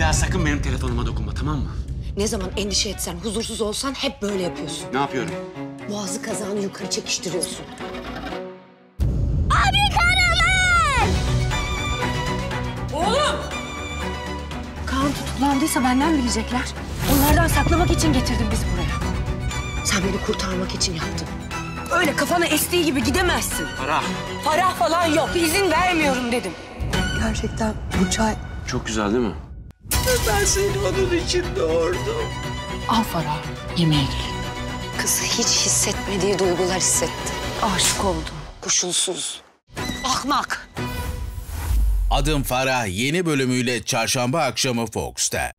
daha sakın benim telefonuma dokunma tamam mı? Ne zaman endişe etsen, huzursuz olsan hep böyle yapıyorsun. Ne yapıyorum? Boğazı kazağını yukarı çekiştiriyorsun. Kaan tutuklandıysa benden bilecekler. Onlardan saklamak için getirdim biz buraya. Sen beni kurtarmak için yaptın. Öyle kafana estiği gibi gidemezsin. Farah. Para falan yok. izin vermiyorum dedim. Gerçekten bu çay Çok güzel değil mi? Al Farah. Yemeğe gelin. Kız hiç hissetmediği duygular hissetti. Aşık oldum. Koşulsuz. Ahmak. Adım Farah yeni bölümüyle çarşamba akşamı Fox'ta.